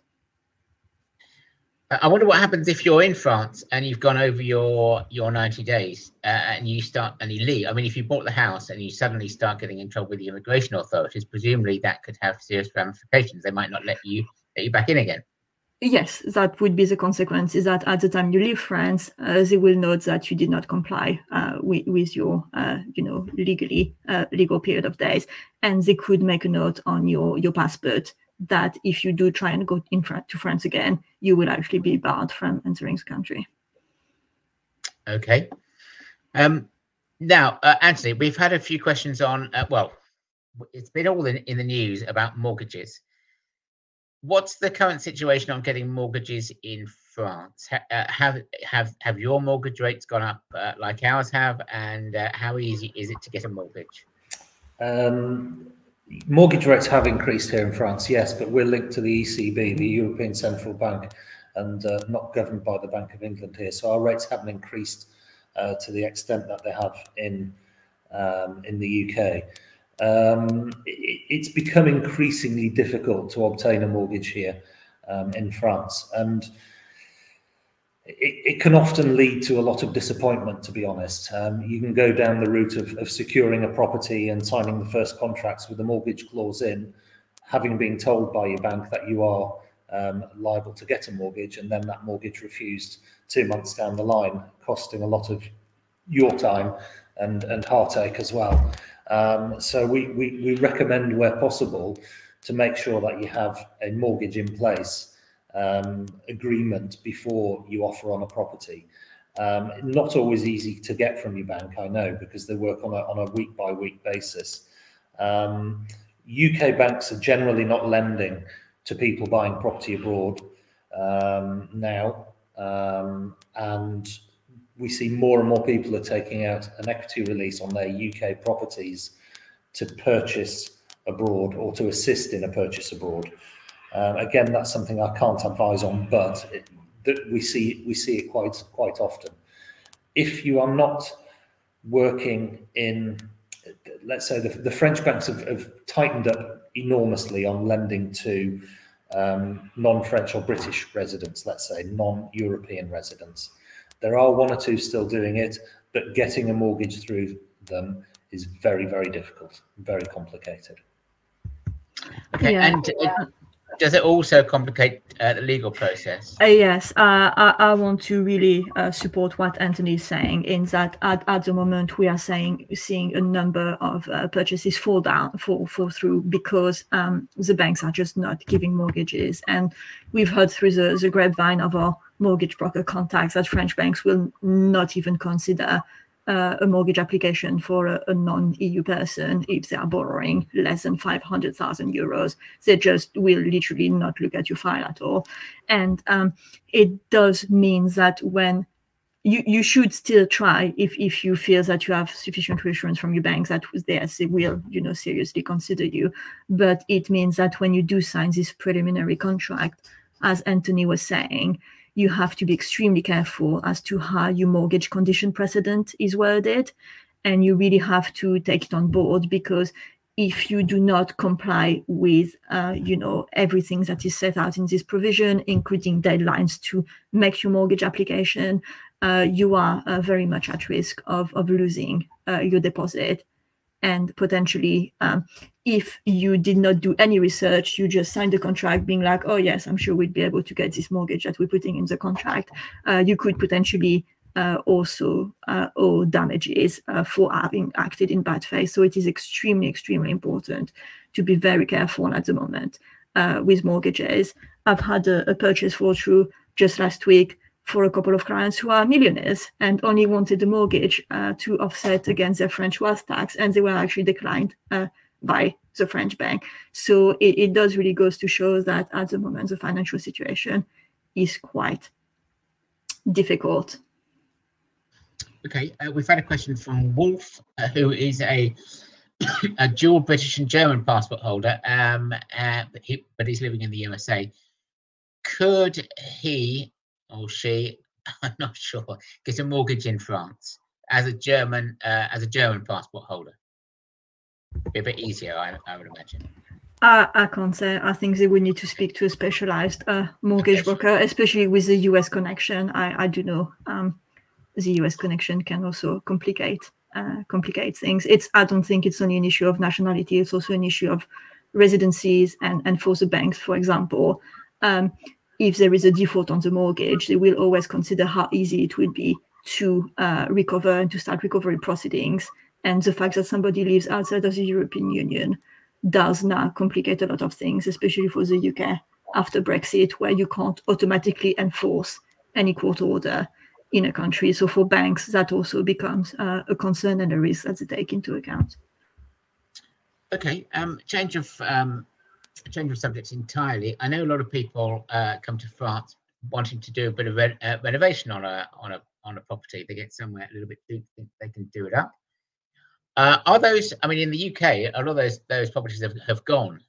I wonder what happens if you're in France and you've gone over your your 90 days uh, and you start and you leave. I mean, if you bought the house and you suddenly start getting in trouble with the immigration authorities, presumably that could have serious ramifications. They might not let you let you back in again yes, that would be the consequence is that at the time you leave France, uh, they will note that you did not comply uh, with, with, your, uh, you know, legally uh, legal period of days, and they could make a note on your your passport that if you do try and go in to France again, you will actually be barred from entering the country. Okay. Um, now, uh, Anthony, we've had a few questions on. Uh, well, it's been all in, in the news about mortgages what's the current situation on getting mortgages in France? Uh, have have have your mortgage rates gone up uh, like ours have, and uh, how easy is it to get a mortgage? Um, mortgage rates have increased here in France, yes, but we're linked to the ECB, the European Central Bank, and uh, not governed by the Bank of England here. So our rates haven't increased uh, to the extent that they have in um, in the UK um, it, it's become increasingly difficult to obtain a mortgage here um, in France. And it, it, can often lead to a lot of disappointment, to be honest. Um, you can go down the route of, of, securing a property and signing the first contracts with a mortgage clause in, having been told by your bank that you are um, liable to get a mortgage, and then that mortgage refused two months down the line, costing a lot of your time and, and heartache as well. Um, so we, we, we recommend where possible to make sure that you have a mortgage in place um, agreement before you offer on a property. Um, not always easy to get from your bank, I know, because they work on a, on a week by week basis. Um, UK banks are generally not lending to people buying property abroad um, now, um, and we see more and more people are taking out an equity release on their UK properties to purchase abroad or to assist in a purchase abroad. Um, again, that's something I can't advise on, but it, that we see we see it quite quite often. If you are not working in, let's say the, the French banks have, have, tightened up enormously on lending to um, non-French or British residents, let's say non-European residents. There are one or two still doing it, but getting a mortgage through them is very, very difficult, very complicated. Okay, yeah. and uh, does it also complicate uh, the legal process? Uh, yes, uh, I, I, want to really uh, support what Anthony is saying. In that, at, at the moment, we are saying seeing a number of uh, purchases fall down, fall fall through because um, the banks are just not giving mortgages, and we've heard through the, the grapevine of our mortgage broker contacts that French banks will not even consider uh, a mortgage application for a, a, non-EU person if they are borrowing less than 500,000 euros. They just will literally not look at your file at all. And um, it does mean that when you, you should still try if, if you feel that you have sufficient reassurance from your banks that was there they will you know seriously consider you but it means that when you do sign this preliminary contract as anthony was saying you have to be extremely careful as to how your mortgage condition precedent is worded. And you really have to take it on board because if you do not comply with uh, you know everything that is set out in this provision including deadlines to make your mortgage application uh, you are uh, very much at risk of, of losing uh, your deposit and potentially um, if you did not do any research you just signed the contract being like oh yes i'm sure we'd be able to get this mortgage that we're putting in the contract uh, you could potentially uh, also uh, owe damages uh, for having acted in bad faith. So it is extremely, extremely important to be very careful at the moment uh, with mortgages. I've had a, a purchase fall through just last week for a couple of clients who are millionaires and only wanted the mortgage uh, to offset against their French wealth tax, and they were actually declined uh, by the French bank. So it, it does really goes to show that at the moment the financial situation is quite difficult Okay, uh, we've had a question from Wolf, uh, who is a a dual British and German passport holder, um, uh, but, he, but he's living in the USA. Could he or she, I'm not sure, get a mortgage in France as a German uh, as a German passport holder? Be a bit easier, I, I would imagine. I, I can't say. I think they would need to speak to a specialized uh, mortgage broker, especially with the US connection. I, I do know. Um, the US connection can also complicate uh, complicate things. It's I don't think it's only an issue of nationality. It's also an issue of residencies and and for the banks, for example, um, if there is a default on the mortgage, they will always consider how easy it will be to uh, recover and to start recovery proceedings. And the fact that somebody lives outside of the European Union does now complicate a lot of things, especially for the UK after Brexit, where you can't automatically enforce any court order in a country. So for banks, that also becomes uh, a concern and a risk that they take into account. Okay, um, change of um, change of subjects entirely. I know a lot of people uh, come to France wanting to do a bit of re uh, renovation on a on a on a property. They get somewhere a little bit too they can do it up. Uh, are those? I mean, in the UK, a lot of those those properties have, have gone.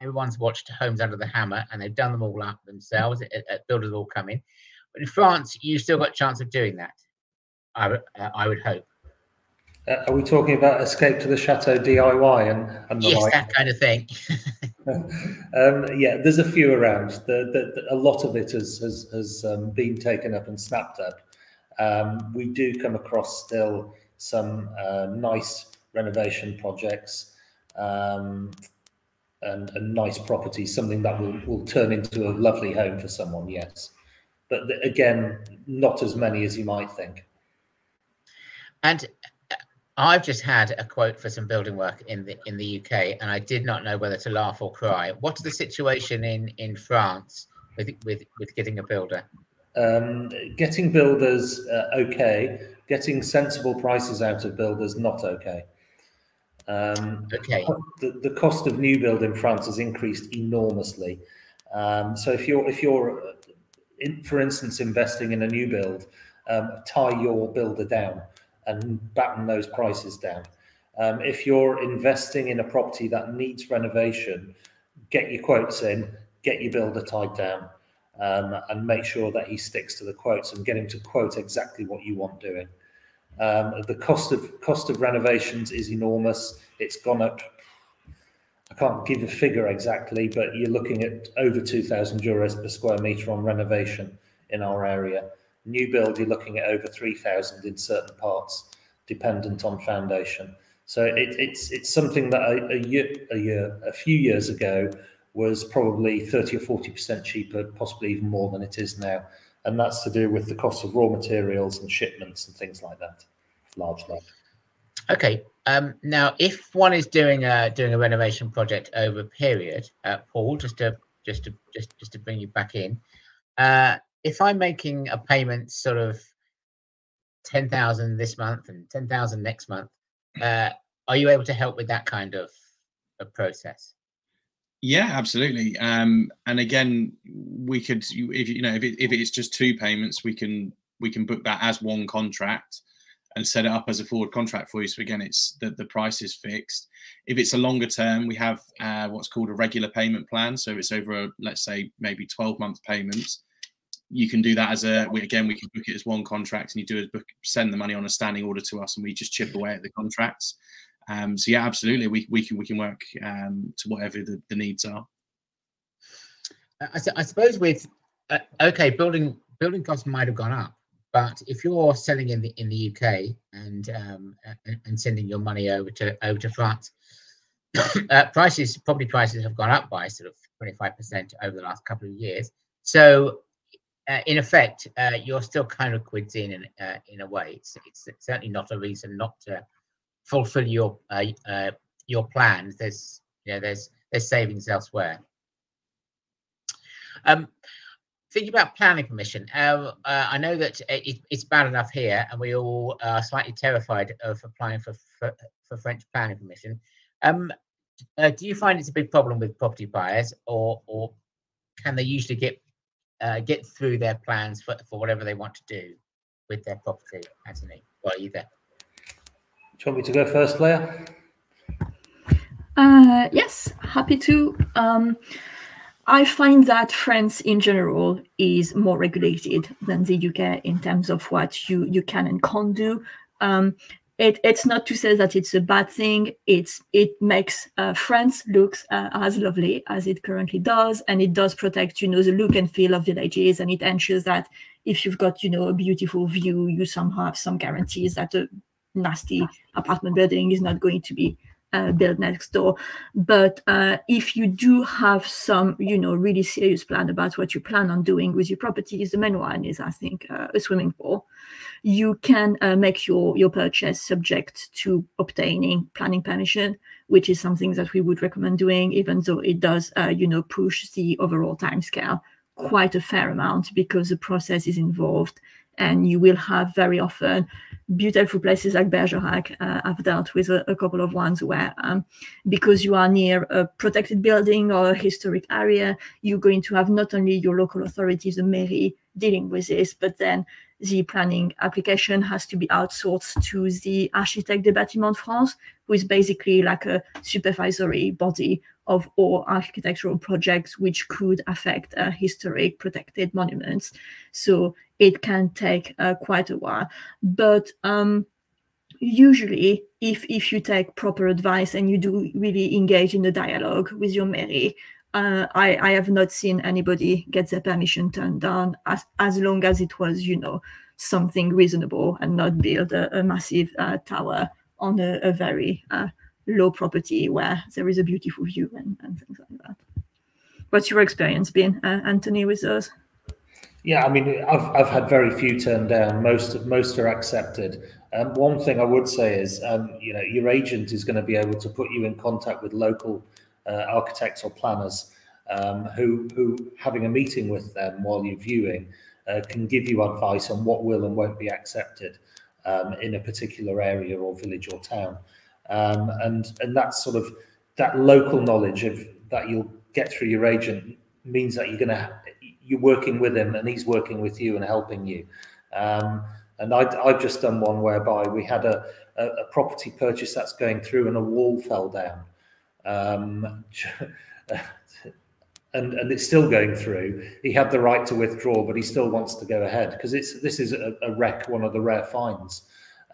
Everyone's watched Homes Under the Hammer, and they've done them all up themselves. builders all come in. But in France, you've still got a chance of doing that. I, uh, I would hope. Uh, are we talking about escape to the chateau DIY and, and yes, like? that kind of thing? um, yeah, there's a few around. The, the, the, a lot of it has has, has um, been taken up and snapped up. Um, we do come across still some uh, nice renovation projects um, and, and nice properties, something that will, will turn into a lovely home for someone. Yes but again, not as many as you might think. And I've just had a quote for some building work in the in the UK, and I did not know whether to laugh or cry. What's the situation in in France with with with getting a builder? Um, getting builders uh, okay, getting sensible prices out of builders not okay. Um, okay. The, the cost of new build in France has increased enormously. Um, so if you're if you're in, for instance, investing in a new build, um, tie your builder down and batten those prices down. Um, if you're investing in a property that needs renovation, get your quotes in, get your builder tied down, um, and make sure that he sticks to the quotes and get him to quote exactly what you want doing. Um, the cost of cost of renovations is enormous. It's gone up I can't give a figure exactly, but you're looking at over 2,000 euros per square metre on renovation in our area. New build, you're looking at over 3,000 in certain parts, dependent on foundation. So it, it's it's something that a, a, year, a year, a few years ago was probably 30 or 40 percent cheaper, possibly even more than it is now, and that's to do with the cost of raw materials and shipments and things like that, largely. Okay. Um, now, if one is doing a doing a renovation project over a period, uh, Paul, just to just to just just to bring you back in, uh, if I'm making a payment, sort of ten thousand this month and ten thousand next month, uh, are you able to help with that kind of a process? Yeah, absolutely. Um, and again, we could, if you know, if, it, if it's just two payments, we can we can book that as one contract and set it up as a forward contract for you. So again, it's the, the price is fixed. If it's a longer term, we have uh, what's called a regular payment plan. So it's over, a, let's say, maybe 12 month payments. You can do that as a, we, again, we can book it as one contract and you do is book, send the money on a standing order to us and we just chip away at the contracts. Um, so yeah, absolutely, we, we can we can work um, to whatever the, the needs are. I, I suppose with uh, okay, building building costs might have gone up, but if you're selling in the in the UK and um, and, and sending your money over to over to France, uh, prices property prices have gone up by sort of 25% over the last couple of years. So uh, in effect, uh, you're still kind of quids in in, uh, in a way. It's, it's, certainly not a reason not to fulfill your uh, uh, your plans. There's you know, there's there's savings elsewhere. Um, thinking about planning permission, uh, I know that it, it's bad enough here, and we all are slightly terrified of applying for for, for French planning permission. Um, do you find it's a big problem with property buyers, or or can they usually get uh, get through their plans for, for whatever they want to do with their property, Anthony? Well, you there? Do you want me to go first, Leah? Uh, yes, happy to. Um, I find that France in general is more regulated than the UK in terms of what you, you can and can't do. Um, it, it's not to say that it's a bad thing. It's it makes uh, France looks uh, as lovely as it currently does, and it does protect you know the look and feel of villages, and it ensures that if you've got you know a beautiful view, you somehow have some guarantees that a nasty apartment building is not going to be uh, built next door. But uh, if you do have some, you know, really serious plan about what you plan on doing with your properties, the main one is, I think, uh, a swimming pool. You can uh, make your your purchase subject to obtaining planning permission, which is something that we would recommend doing, even though it does, uh, you know, push the overall timescale quite a fair amount because the process is involved and you will have very often beautiful places like Bergerac. Uh, I've dealt with a, a, couple of ones where, um, because you are near a protected building or a historic area, you're going to have not only your local authorities, the mairie, dealing with this, but then the planning application has to be outsourced to the Architecte des Bâtiments de France, who is basically like a supervisory body of all architectural projects which could affect uh, historic protected monuments. So it can take uh, quite a while. But um, usually, if, if you take proper advice and you do really engage in the dialogue with your mairie, uh, I, I have not seen anybody get their permission turned down as, as long as it was, you know, something reasonable and not build a, a massive uh, tower on a, a very uh, low property where there is a beautiful view and, and things like that. What's your experience been, uh, Anthony, with those? Yeah, I mean, I've, I've had very few turned down. Most most are accepted. Um, one thing I would say is, um, you know, your agent is going to be able to put you in contact with local uh, architects or planners um, who who having a meeting with them while you're viewing uh, can give you advice on what will and won't be accepted um, in a particular area or village or town. Um, and and that sort of that local knowledge of that you'll get through your agent means that you're going to you're working with him and he's working with you and helping you. Um, and I, I've just done one whereby we had a, a, a, property purchase that's going through and a wall fell down. Um, and, and it's still going through. He had the right to withdraw, but he still wants to go ahead because it's this is a, a wreck, one of the rare finds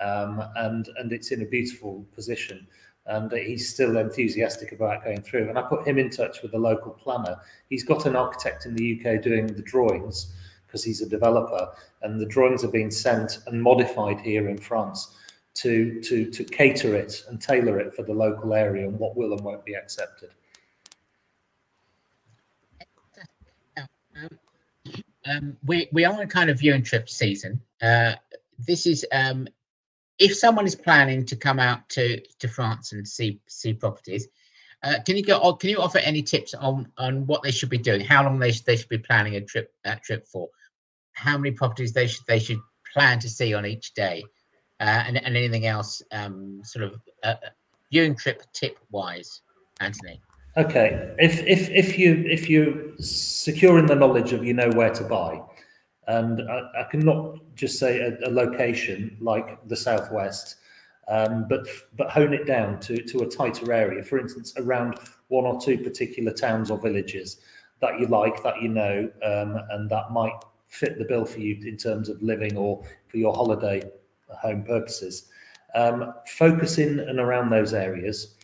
um, and and it's in a beautiful position. And he's still enthusiastic about going through. And I put him in touch with the local planner. He's got an architect in the UK doing the drawings because he's a developer, and the drawings are being sent and modified here in France to to to cater it and tailor it for the local area and what will and won't be accepted. Um, we we are in kind of viewing trip season. Uh, this is um, if someone is planning to come out to to France and see see properties, uh, can you go? Can you offer any tips on on what they should be doing? How long they should, they should be planning a trip that trip for? How many properties they should they should plan to see on each day, uh, and and anything else um, sort of uh, viewing trip tip wise, Anthony. Okay, if if if you if you secure in the knowledge of you know where to buy, And I, I cannot just say a, a, location like the southwest, um, but but hone it down to to a tighter area. For instance, around one or two particular towns or villages that you like, that you know, um, and that might fit the bill for you in terms of living or for your holiday home purposes. Um, focus in and around those areas.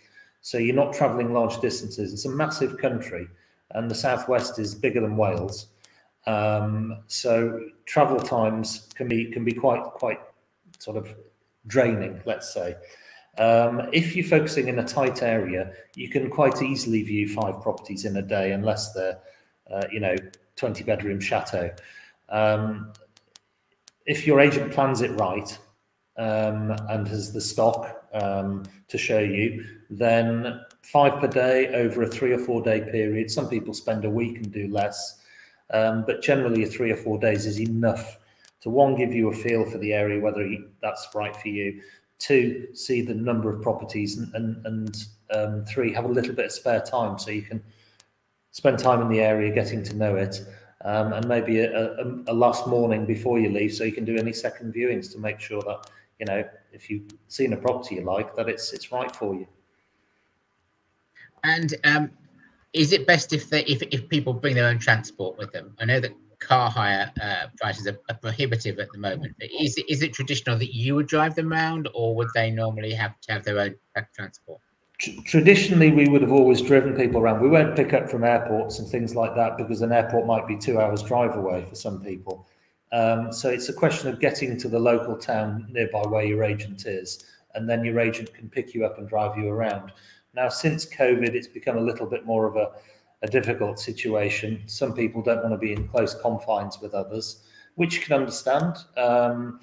So you're not traveling large distances. It's a massive country, and the southwest is bigger than Wales. Um, so travel times can be can be quite quite sort of draining, let's say. Um, if you're focusing in a tight area, you can quite easily view five properties in a day, unless they're, uh, you know, 20 bedroom chateau. Um, if your agent plans it right um, and has the stock um, to show you, then five per day over a three or four day period. Some people spend a week and do less, um, but generally, a three or four days is enough to one give you a feel for the area, whether that's right for you two, see the number of properties, and, and, and um, three, have a little bit of spare time so you can spend time in the area getting to know it. Um, and maybe a, a, a, last morning before you leave, so you can do any second viewings to make sure that you know if you've seen a property you like, that it's it's right for you. And um, is it best if they if if people bring their own transport with them? I know that car hire uh, prices are, are, prohibitive at the moment. Is it, is it traditional that you would drive them around, or would they normally have to have their own transport? Traditionally, we would have always driven people around. We won't pick up from airports and things like that because an airport might be two hours drive away for some people. Um, so it's a question of getting to the local town nearby where your agent is, and then your agent can pick you up and drive you around. Now, since COVID, it's become a little bit more of a a difficult situation. Some people don't want to be in close confines with others, which you can understand. Um,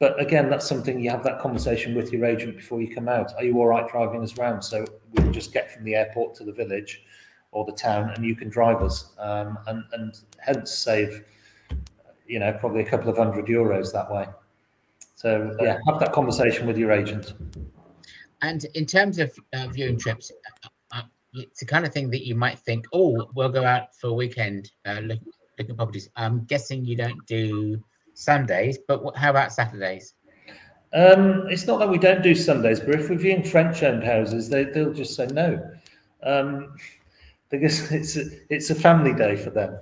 but again, that's something you have that conversation with your agent before you come out. Are you all right driving us around? So we can just get from the airport to the village or the town, and you can drive us, um, and and hence save, you know, probably a couple of hundred euros that way. So yeah, have that conversation with your agent. And in terms of uh, viewing trips, it's the kind of thing that you might think, oh, we'll go out for a weekend uh, look, look at properties. I'm guessing you don't do Sundays, but what, how about Saturdays? Um, it's not that we don't do Sundays, but if we're viewing French-owned houses, they, they'll just say no, um, because it's a, it's a family day for them.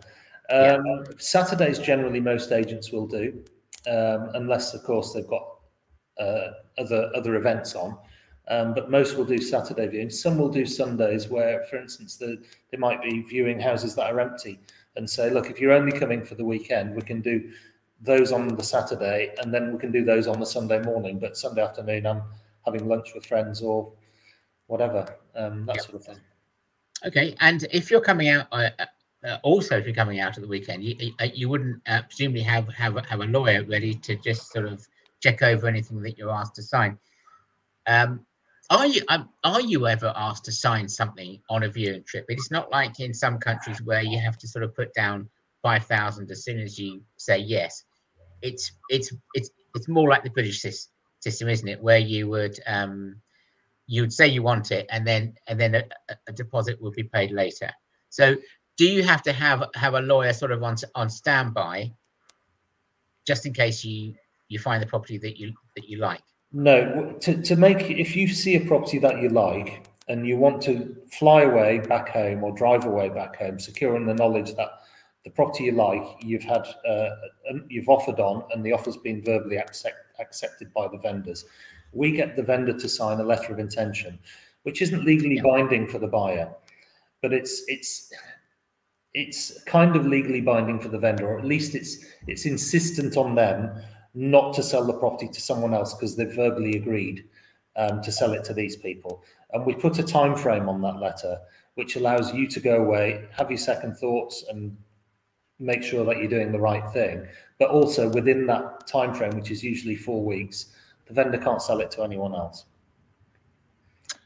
Um, yeah. Saturdays generally most agents will do, um, unless of course they've got uh, other other events on. Um, but most will do Saturday viewing. Some will do Sundays, where, for instance, the, they might be viewing houses that are empty and say, look, if you're only coming for the weekend, we can do those on the Saturday, and then we can do those on the Sunday morning. But Sunday afternoon, I'm having lunch with friends or whatever, um, that yep. sort of thing. Okay, and if you're coming out, uh, uh, also if you're coming out at the weekend, you uh, you wouldn't uh, presumably have have have a lawyer ready to just sort of check over anything that you're asked to sign. Um, are you um, are you ever asked to sign something on a viewing trip? It's not like in some countries where you have to sort of put down five thousand as soon as you say yes. It's it's it's it's more like the British system, isn't it? Where you would um, you would say you want it, and then and then a, a deposit will be paid later. So, do you have to have have a lawyer sort of on on standby, just in case you you find the property that you that you like? No, to, to make if you see a property that you like and you want to fly away back home or drive away back home, securing the knowledge that the property you like, you've had, uh, you've offered on, and the offer's been verbally accept, accepted by the vendors. We get the vendor to sign a letter of intention, which isn't legally yeah. binding for the buyer, but it's it's it's kind of legally binding for the vendor, or at least it's it's insistent on them not to sell the property to someone else because they've verbally agreed um, to sell it to these people. And we put a time frame on that letter, which allows you to go away, have your second thoughts, and make sure that you're doing the right thing. But also within that time frame, which is usually four weeks, the vendor can't sell it to anyone else.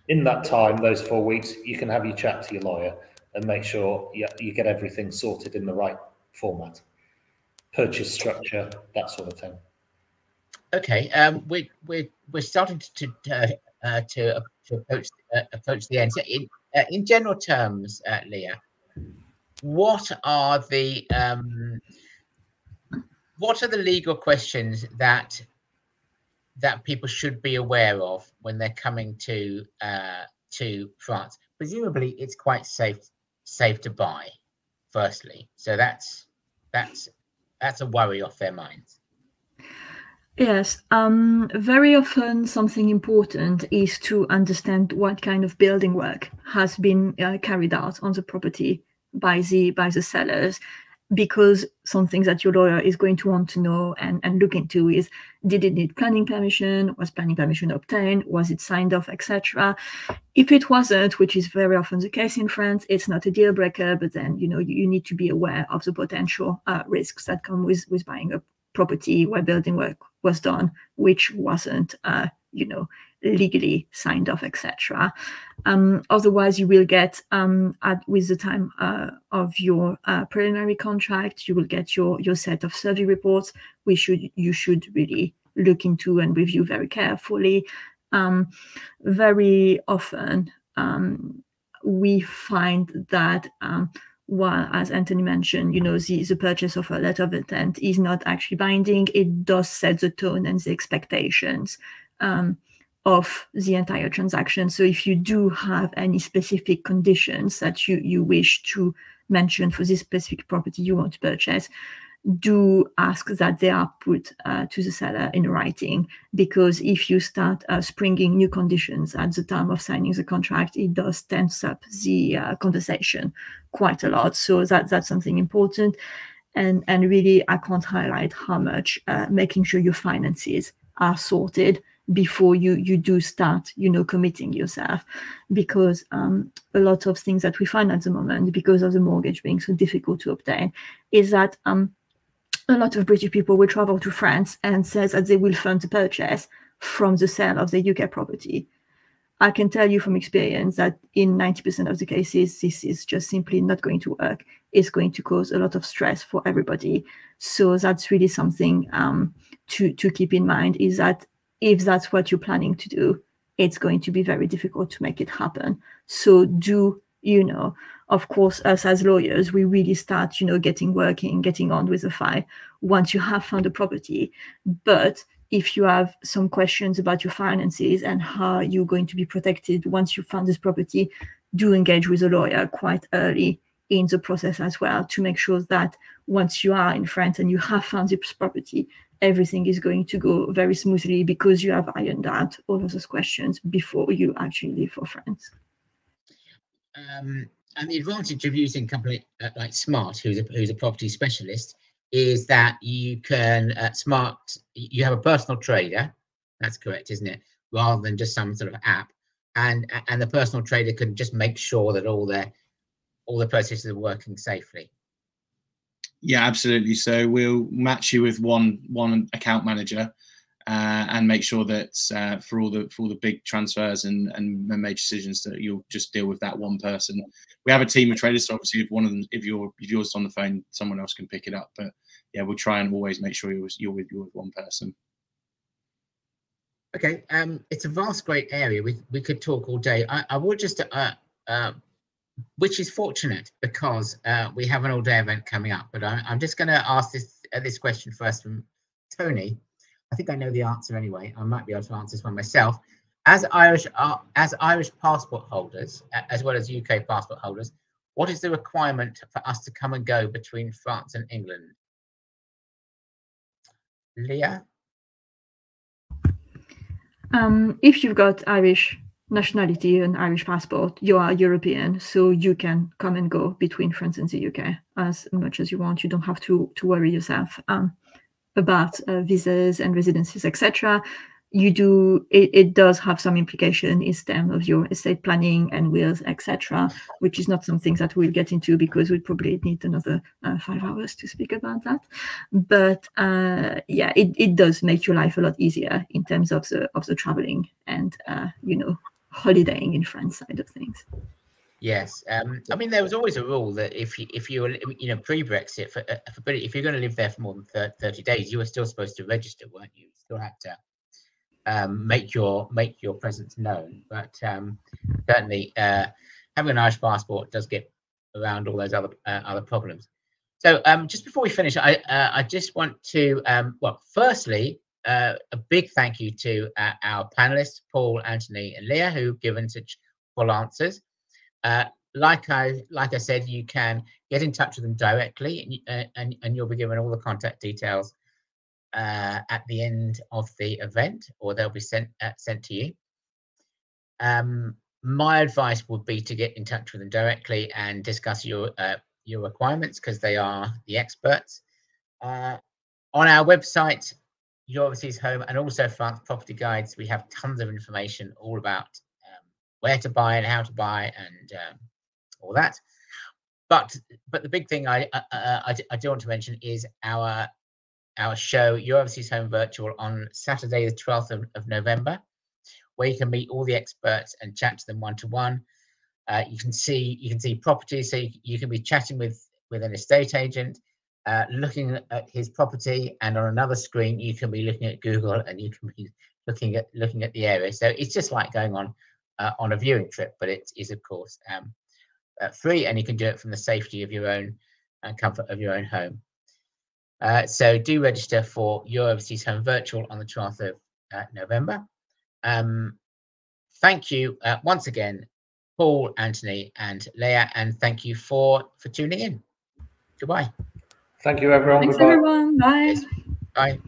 In that time, those four weeks, you can have your chat to your lawyer and make sure you, you get everything sorted in the right format, purchase structure, that sort of thing. Okay, um, we're we're we're starting to uh, uh, to, to approach uh, approach the end. So in uh, in general terms, uh, Leah, what are the um, what are the legal questions that that people should be aware of when they're coming to uh, to France? Presumably, it's quite safe safe to buy. Firstly, so that's that's that's a worry off their minds. Yes, um, very often something important is to understand what kind of building work has been uh, carried out on the property by the by the sellers, because something that your lawyer is going to want to know and, and look into is did it need planning permission? Was planning permission obtained? Was it signed off etc if it wasn't which is very often the case in france it's not a deal breaker but then you know you, you need to be aware of the potential uh, risks that come with with buying a property where building work was done which wasn't uh, you know legally signed off, etc. Um, otherwise, you will get um, at with the time uh, of your uh, preliminary contract, you will get your your set of survey reports. We should you should really look into and review very carefully. Um, very often, um, we find that um, while, as Anthony mentioned, you know, the, the purchase of a letter of intent is not actually binding, it does set the tone and the expectations. Um, of the entire transaction. So if you do have any specific conditions that you, you wish to mention for this specific property you want to purchase, do ask that they are put uh, to the seller in writing because if you start uh, springing new conditions at the time of signing the contract, it does tense up the uh, conversation quite a lot. So that that's something important. And, and really, I can't highlight how much uh, making sure your finances are sorted before you you do start you know committing yourself because um, a lot of things that we find at the moment because of the mortgage being so difficult to obtain is that um, a lot of british people will travel to france and says that they will fund the purchase from the sale of the uk property. I can tell you from experience that in 90% of the cases this is just simply not going to work. It's going to cause a lot of stress for everybody. So that's really something um, to to keep in mind is that if that's what you're planning to do, it's going to be very difficult to make it happen. So do, you know, of course, us as lawyers, we really start, you know, getting working, getting on with the file once you have found a property. But if you have some questions about your finances and how you're going to be protected once you found this property, do engage with a lawyer quite early in the process as well to make sure that once you are in France and you have found this property, everything is going to go very smoothly because you have ironed out all of those questions before you actually leave for France. Um, and the advantage of using company uh, like Smart, who's a, who's a property specialist, is that you can uh, Smart. You have a personal trader. That's correct, isn't it? Rather than just some sort of app, and and the personal trader can just make sure that all their all the processes are working safely. Yeah, absolutely. So we'll match you with one one account manager uh, and make sure that uh, for all the for all the big transfers and, and major decisions that you'll just deal with that one person. We have a team of traders, so obviously if one of them if you're if yours is on the phone, someone else can pick it up. But yeah, we'll try and always make sure you're, you're with you're with one person. Okay, um, it's a vast, great area. We we could talk all day. I, I would just uh, uh, which is fortunate because uh, we have an all-day event coming up. But I, am just going to ask this uh, this question first from Tony. I think I know the answer anyway. I might be able to answer this one myself. As Irish uh, as Irish passport holders, as well as UK passport holders, what is the requirement for us to come and go between France and England? Leah. Um, if you've got Irish nationality and Irish passport, you are European, so you can come and go between France and the UK as much as you want. You don't have to to worry yourself um, about uh, visas and residencies, etc. You do it, it does have some implication in terms of your estate planning and wills, etc., which is not something that we'll get into because we probably need another uh, five hours to speak about that. But uh, yeah, it, it does make your life a lot easier in terms of the of the traveling and uh, you know holidaying in France side of things. Yes, um, I mean there was always a rule that if you if you were you know pre-Brexit for, uh, for if you're going to live there for more than thirty days, you were still supposed to register, weren't you? you still had to um, make your make your presence known. But um, certainly, uh, having an Irish passport does get around all those other uh, other problems. So um, just before we finish, I uh, I just want to um, well, firstly, uh, a big thank you to uh, our panelists, Paul, Anthony, and Leah, who've given such full answers. Uh, like I like I said, you can get in touch with them directly, and uh, and, and you'll be given all the contact details uh, at the end of the event, or they'll be sent uh, sent to you. Um, my advice would be to get in touch with them directly and discuss your uh, your requirements because they are the experts. On our website, Your Overseas Home, and also France Property Guides, we have tons of information all about where to buy and how to buy and um, all that. But but the big thing I, uh, uh I I do want to mention is our our show, Your Overseas Home Virtual, on Saturday, the 12th of, of November, where you can meet all the experts and chat to them one to one. Uh, you can see you can see properties, so you, you, can be chatting with with an estate agent, uh, looking at his property, and on another screen you can be looking at Google and you can be looking at looking at the area. So it's just like going on uh, on a viewing trip, but it is of course um, uh, free, and you can do it from the safety of your own and uh, comfort of your own home. Uh, so do register for your overseas home virtual on the 12th of November. Um, thank you once again Paul, Anthony, and Leah, and thank you for for tuning in. Goodbye. Thank you, everyone. Thanks, Goodbye. everyone. Bye. Bye.